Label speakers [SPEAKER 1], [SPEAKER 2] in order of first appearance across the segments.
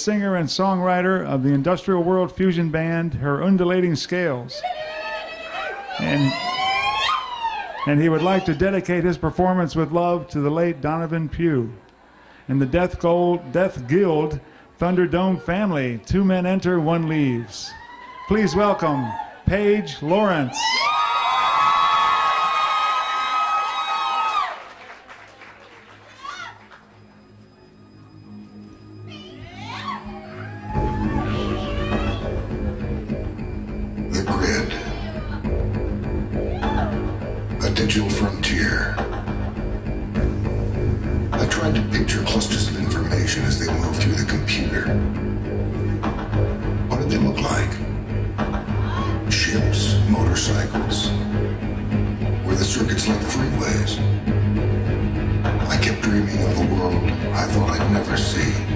[SPEAKER 1] singer and songwriter of the Industrial World Fusion Band, Her Undulating Scales. And, and he would like to dedicate his performance with love to the late Donovan Pugh. And the Death, Gold, Death Guild Thunderdome family, two men enter, one leaves. Please welcome Paige Lawrence.
[SPEAKER 2] Digital frontier. I tried to picture clusters of information as they move through the computer. What did they look like? Ships, motorcycles. Were the circuits like freeways? I kept dreaming of a world I thought I'd never see.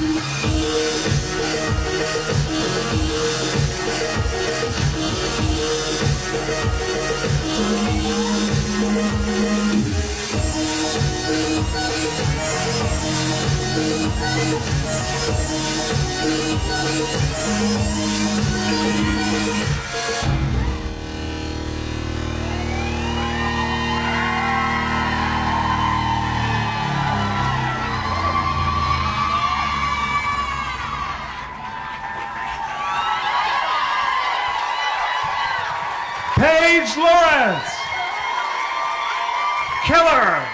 [SPEAKER 1] Paige Lawrence. Killer.